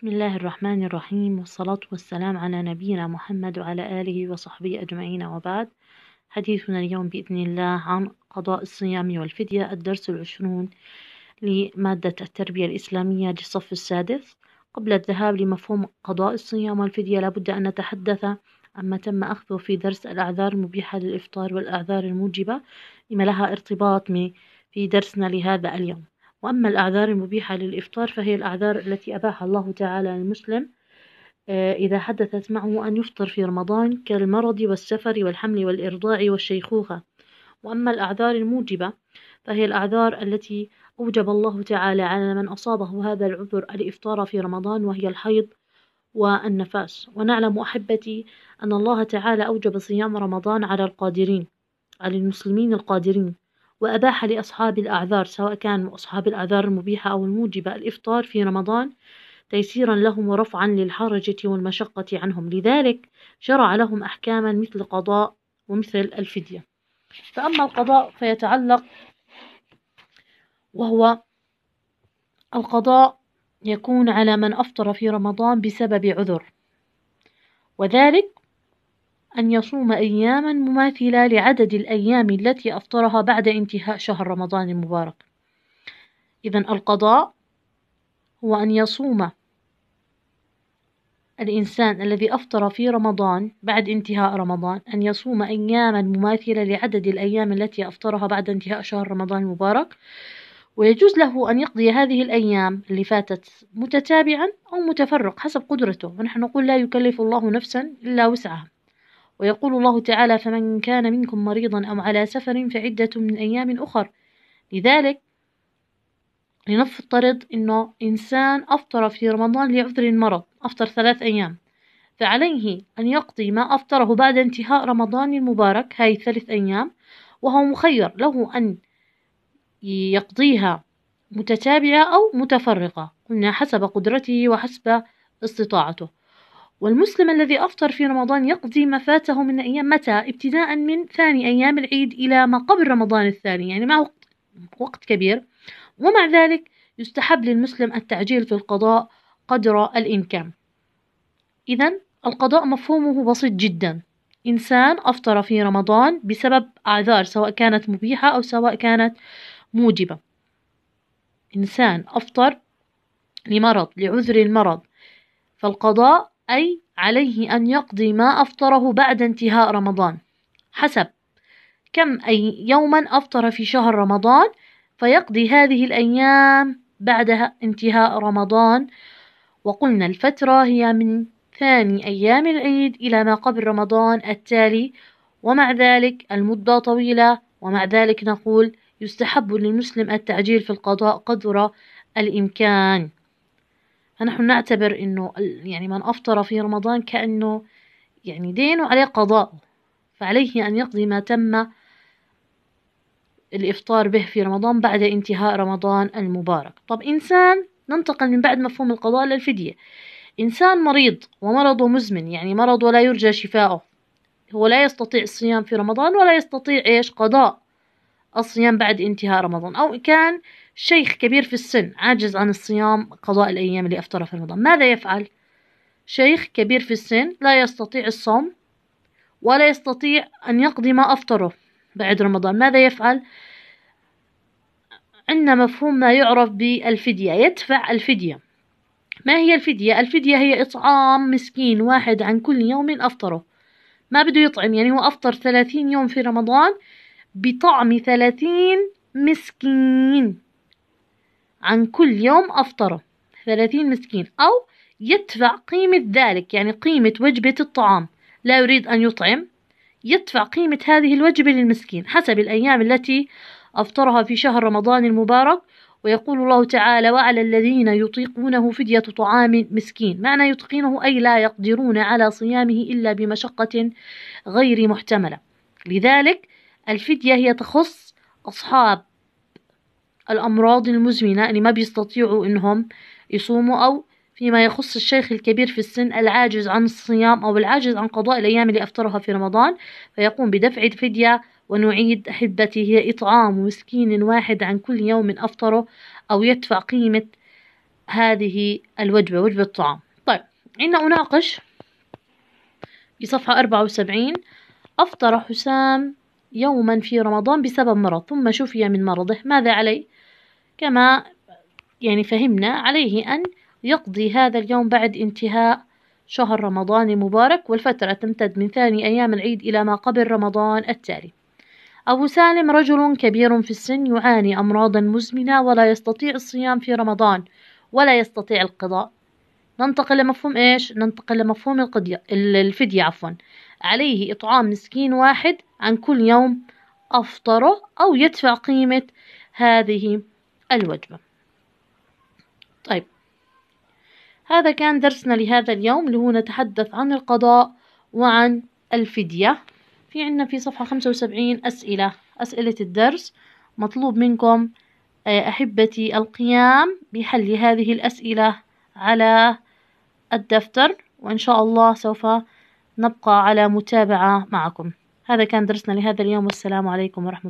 بسم الله الرحمن الرحيم والصلاة والسلام على نبينا محمد وعلى آله وصحبه أجمعين وبعد. حديثنا اليوم بإذن الله عن قضاء الصيام والفدية الدرس العشرون لمادة التربية الإسلامية للصف السادس. قبل الذهاب لمفهوم قضاء الصيام والفدية لابد أن نتحدث عما تم أخذه في درس الأعذار المبيحة للإفطار والأعذار الموجبة لما لها ارتباط في درسنا لهذا اليوم. وأما الأعذار المبيحة للإفطار فهي الأعذار التي أباح الله تعالى للمسلم آه، إذا حدثت معه أن يفطر في رمضان كالمرض والسفر والحمل والإرضاع والشيخوخة. وأما الأعذار الموجبة فهي الأعذار التي أوجب الله تعالى على من أصابه هذا العذر الإفطار في رمضان وهي الحيض والنفاس. ونعلم أحبتي أن الله تعالى أوجب صيام رمضان على القادرين على المسلمين القادرين. وأباح لأصحاب الأعذار سواء كانوا أصحاب الأعذار المبيحة أو الموجبة. الإفطار في رمضان تيسيرا لهم ورفعا للحرجة والمشقة عنهم. لذلك شرع لهم أحكاما مثل قضاء ومثل الفدية. فأما القضاء فيتعلق وهو القضاء يكون على من أفطر في رمضان بسبب عذر. وذلك أن يصوم أياما مماثلة لعدد الأيام التي أفطرها بعد انتهاء شهر رمضان المبارك. إذا القضاء هو أن يصوم الإنسان الذي أفطر في رمضان بعد انتهاء رمضان أن يصوم أياما مماثلة لعدد الأيام التي أفطرها بعد انتهاء شهر رمضان المبارك. ويجوز له أن يقضي هذه الأيام اللي فاتت متتابعا أو متفرق حسب قدرته. ونحن نقول لا يكلف الله نفسا إلا وسعها. ويقول الله تعالى فمن كان منكم مريضا أو على سفر فعدة من أيام أخر. لذلك لنفترض أنه إنسان أفطر في رمضان لعذر المرض أفطر ثلاث أيام. فعليه أن يقضي ما أفطره بعد انتهاء رمضان المبارك هاي ثلاث أيام وهو مخير له أن يقضيها متتابعة أو متفرقة. قلنا حسب قدرته وحسب استطاعته. والمسلم الذي أفطر في رمضان يقضي ما فاته من أيام متى؟ ابتداء من ثاني أيام العيد إلى ما قبل رمضان الثاني يعني معه وقت كبير. ومع ذلك يستحب للمسلم التعجيل في القضاء قدر الإمكان. إذا القضاء مفهومه بسيط جدا. إنسان أفطر في رمضان بسبب أعذار سواء كانت مبيحة أو سواء كانت موجبة. إنسان أفطر لمرض لعذر المرض. فالقضاء أي عليه أن يقضي ما أفطره بعد انتهاء رمضان. حسب. كم أي يوما أفطر في شهر رمضان فيقضي هذه الأيام بعد انتهاء رمضان. وقلنا الفترة هي من ثاني أيام العيد إلى ما قبل رمضان التالي. ومع ذلك المدة طويلة. ومع ذلك نقول يستحب للمسلم التعجيل في القضاء قدر الإمكان. فنحن نعتبر إنه يعني من أفطر في رمضان كأنه يعني دينه عليه قضاء فعليه أن يقضي ما تم الإفطار به في رمضان بعد انتهاء رمضان المبارك. طب إنسان ننتقل من بعد مفهوم القضاء للفدية إنسان مريض ومرضه مزمن يعني مرض ولا يرجى شفاؤه هو لا يستطيع الصيام في رمضان ولا يستطيع إيش؟ قضاء. الصيام بعد انتهاء رمضان أو كان شيخ كبير في السن عاجز عن الصيام قضاء الأيام اللي أفطرها في رمضان ماذا يفعل؟ شيخ كبير في السن لا يستطيع الصوم ولا يستطيع أن يقضي ما أفطره بعد رمضان ماذا يفعل؟ عندنا مفهوم ما يعرف بالفدية يدفع الفدية ما هي الفدية؟ الفدية هي إطعام مسكين واحد عن كل يوم أفطره ما بده يطعم يعني هو أفطر ثلاثين يوم في رمضان بطعم ثلاثين مسكين. عن كل يوم أفطره ثلاثين مسكين. أو يدفع قيمة ذلك يعني قيمة وجبة الطعام. لا يريد أن يطعم. يدفع قيمة هذه الوجبة للمسكين. حسب الأيام التي أفطرها في شهر رمضان المبارك ويقول الله تعالى وعلى الذين يطيقونه فدية طعام مسكين معنى يطيقونه أي لا يقدرون على صيامه إلا بمشقة غير محتملة. لذلك الفدية هي تخص أصحاب الأمراض المزمنة اللي ما بيستطيعوا إنهم يصوموا أو فيما يخص الشيخ الكبير في السن العاجز عن الصيام أو العاجز عن قضاء الأيام اللي أفطرها في رمضان فيقوم بدفع الفدية ونعيد أحبتي هي إطعام مسكين واحد عن كل يوم أفطره أو يدفع قيمة هذه الوجبة وجبة الطعام. طيب عندنا أناقش. في صفحة أربعة وسبعين أفطر حسام يوما في رمضان بسبب مرض ثم شفي من مرضه. ماذا عليه؟ كما يعني فهمنا عليه أن يقضي هذا اليوم بعد انتهاء شهر رمضان المبارك والفترة تمتد من ثاني أيام العيد إلى ما قبل رمضان التالي. أبو سالم رجل كبير في السن يعاني أمراضا مزمنة ولا يستطيع الصيام في رمضان ولا يستطيع القضاء. ننتقل لمفهوم إيش؟ ننتقل لمفهوم القضية الفدية عفوا. عليه إطعام مسكين واحد عن كل يوم أفطره أو يدفع قيمة هذه الوجبة. طيب هذا كان درسنا لهذا اليوم. اللي هو نتحدث عن القضاء وعن الفدية. في عنا في صفحة خمسة وسبعين أسئلة. أسئلة الدرس. مطلوب منكم آه، أحبتي القيام بحل هذه الأسئلة على الدفتر وإن شاء الله سوف نبقى على متابعة معكم. هذا كان درسنا لهذا اليوم. والسلام عليكم ورحمة